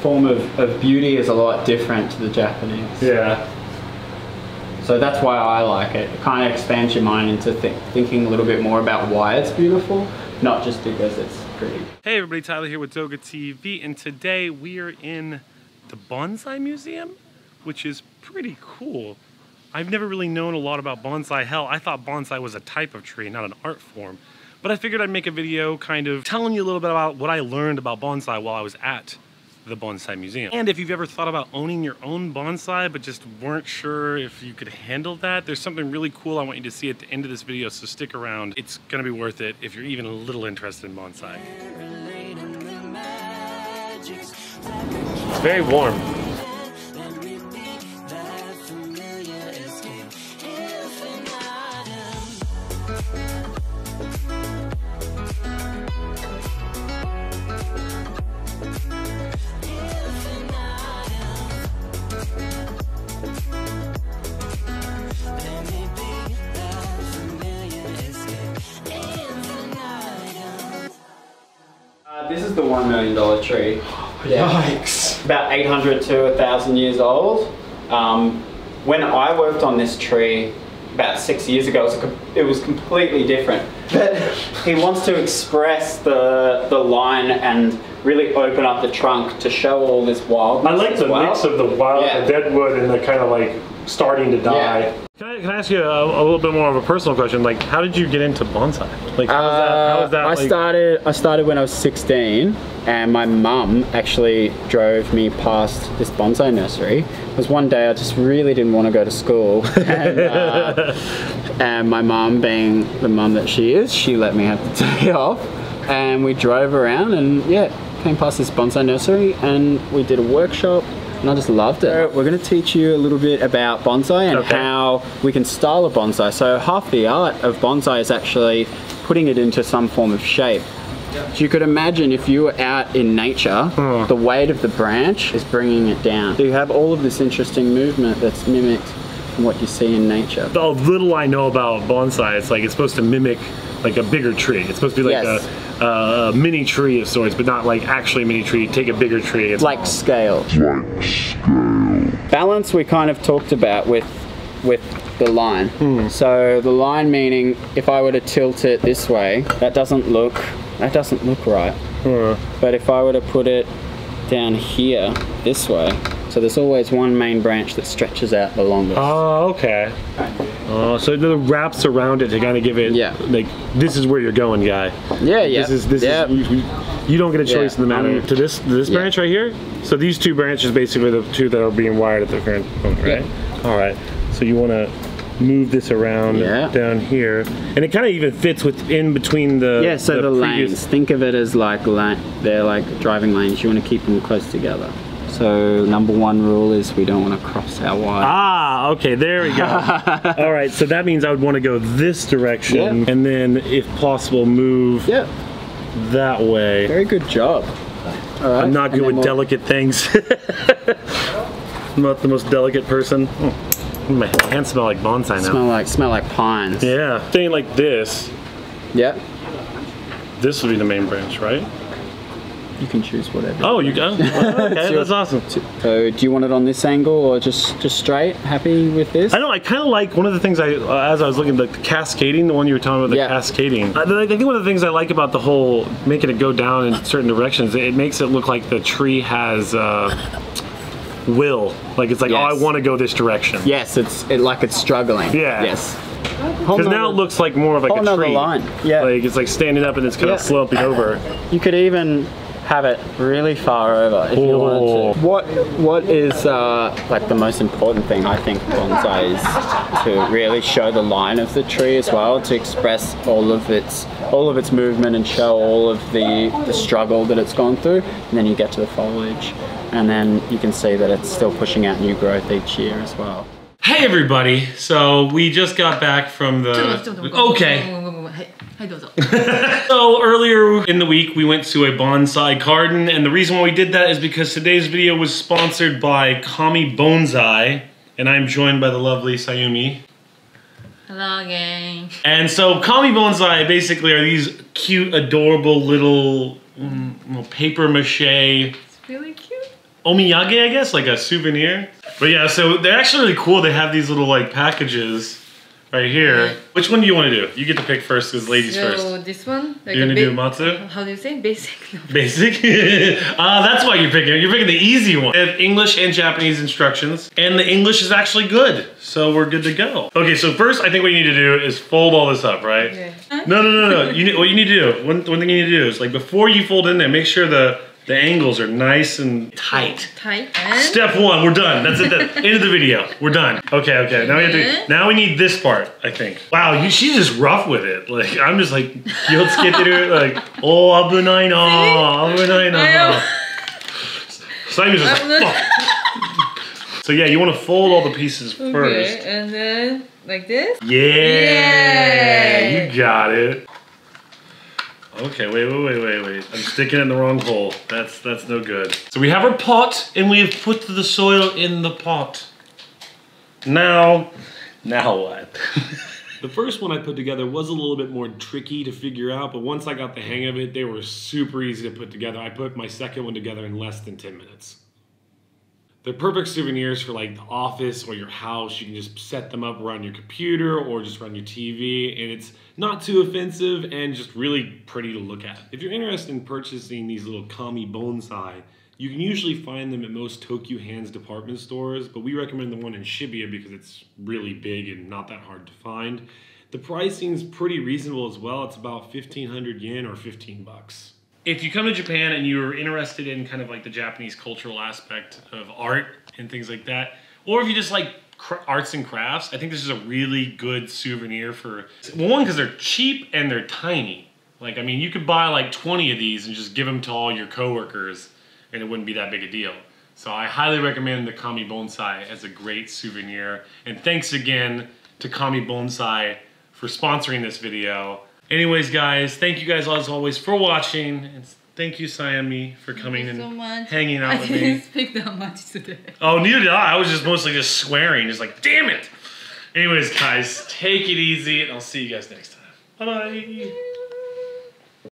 form of, of beauty is a lot different to the Japanese. Yeah. So that's why I like it. It kind of expands your mind into th thinking a little bit more about why it's beautiful, not just because it's pretty. Hey everybody, Tyler here with Doga TV, and today we are in the Bonsai Museum, which is pretty cool. I've never really known a lot about bonsai. Hell, I thought bonsai was a type of tree, not an art form. But I figured I'd make a video kind of telling you a little bit about what I learned about bonsai while I was at the Bonsai Museum. And if you've ever thought about owning your own bonsai but just weren't sure if you could handle that, there's something really cool I want you to see at the end of this video, so stick around. It's gonna be worth it if you're even a little interested in bonsai. It's very warm. This is the one million dollar tree. Yikes. About 800 to 1,000 years old. Um, when I worked on this tree about six years ago, it was, a it was completely different. But he wants to express the, the line and really open up the trunk to show all this wild. I like the well. mix of the wild, Yeah. the dead wood, and the kind of like starting to die. Yeah. Can, I, can I ask you a, a little bit more of a personal question? Like, how did you get into bonsai? Like, how was that? How was that? Uh, I like, started. I started when I was 16, and my mum actually drove me past this bonsai nursery. Because one day I just really didn't want to go to school, and, uh, and my mum, being the mum that she is, she let me have the day off, and we drove around, and yeah, came past this bonsai nursery, and we did a workshop. And I just loved it. We're going to teach you a little bit about bonsai and Okay. how we can style a bonsai. So half the art of bonsai is actually putting it into some form of shape. So you could imagine if you were out in nature, Hmm. the weight of the branch is bringing it down. So you have all of this interesting movement that's mimicked from what you see in nature. the little I know about bonsai, it's like it's supposed to mimic like a bigger tree. It's supposed to be like Yes. a, a mini tree of sorts, but not like actually a mini tree. Take a bigger tree. It's Like scale. Balance we kind of talked about with with the line. Hmm. So the line meaning if I were to tilt it this way, that doesn't look that doesn't look right. Uh, But if I were to put it down here this way, so there's always one main branch that stretches out the longest. oh, okay. Oh, so the wraps around it to kind of give it Yeah. like this is where you're going, guy. yeah, yeah. This is this yeah. is you, you don't get a choice Yeah, in the matter um, to this this yeah. branch right here. So these two branches basically the two that are being wired at the current moment, right? All right. So you want to move this around Yeah. down here, and it kind of even fits within between the Yeah, so the, previous- lanes. Think of it as like lane. They're like driving lanes. You want to keep them close together. So number one rule is we don't want to cross our wire. Ah, okay, there we go. All right, so that means I would want to go this direction, Yeah. and then, if possible, move Yeah, that way. very good job. Right. I'm not good with we'll- delicate things. I'm not the most delicate person. Hmm. My hands smell like bonsai now. Smell like smell like pines. Yeah, thing like this. Yeah. This would be the main branch, right? You can choose whatever. Oh, you go. Okay, yours. that's awesome. So do you want it on this angle or just just straight? Happy with this? I know. I kind of like one of the things I, uh, as I was looking, like the cascading, the one you were talking about, the Yeah. cascading. I, I think one of the things I like about the whole making it go down in certain directions, it makes it look like the tree has uh, will. Like it's like, oh, I want to go this direction. Yes, it's it like it's struggling. Yeah. Yes. Because now it looks like more of like a tree. line. Yeah. Like it's like standing up and it's kind Yeah. of sloping over. You could even have it really far over if you Oh. wanted to. What what is uh, like the most important thing I think bonsai is to really show the line of the tree as well, to express all of its all of its movement and show all of the the struggle that it's gone through. And then you get to the foliage, and then you can see that it's still pushing out new growth each year as well. Hey everybody! So we just got back from the. Okay. はい、はい、どうぞ。 So earlier in the week, we went to a bonsai garden, and the reason why we did that is because today's video was sponsored by Kami Bonsai, and I'm joined by the lovely Sayumi. Hello again. And so Kami Bonsai basically are these cute, adorable little, mm, little paper mache It's really cute. omiyage, I guess, like a souvenir. But yeah, so they're actually really cool. They have these little like packages right here. Which one do you want to do? You get to pick first because ladies So first. this one, like You're gonna ba- do matsu? How do you say basic? No. Basic. uh, that's why you're picking. You're picking the easy one. They have English and Japanese instructions, and the English is actually good, so we're good to go. Okay, so first, I think what you need to do is fold all this up, right? Yeah. No, no, no, no. You need, what you need to do. One, one thing you need to do is like before you fold in there, make sure the the angles are nice and tight. Tight and Step one, we're done. That's it. That's end of the video. We're done. Okay, okay. Now we have to. Now we need this part. I think. Wow, you, she's just rough with it. Like I'm just like let's get through it. Like oh abunai na, abunai na. Simon's just like fuck. So yeah, you want to fold all the pieces okay, first. and then like this. Yeah, Yay. you got it. Okay, wait, wait, wait, wait, wait. I'm sticking in the wrong hole. That's that's no good. So we have our pot, and we have put the soil in the pot. Now, now what? The first one I put together was a little bit more tricky to figure out, but once I got the hang of it, they were super easy to put together. I put my second one together in less than 10 minutes. They're perfect souvenirs for like the office or your house. You can just set them up around your computer or just run your TV, and it's not too offensive and just really pretty to look at. If you're interested in purchasing these little kami bonsai, you can usually find them at most Tokyu Hands department stores, but we recommend the one in Shibuya because it's really big and not that hard to find. The pricing's pretty reasonable as well. It's about 1500 yen or 15 bucks. If you come to Japan and you're interested in kind of like the Japanese cultural aspect of art and things like that, or if you just like arts and crafts, I think this is a really good souvenir for well, one because they're cheap and they're tiny. Like I mean, you could buy like 20 of these and just give them to all your coworkers, and it wouldn't be that big a deal. So I highly recommend the Kami Bonsai as a great souvenir. And thanks again to Kami Bonsai for sponsoring this video. Anyways, guys, thank you guys as always for watching. And thank you, Sayumi, for coming and so much. hanging out I with didn't me. speak that much today. Oh, neither did I. I was just mostly just swearing, just like, damn it. Anyways, guys, take it easy, and I'll see you guys next time. Bye bye.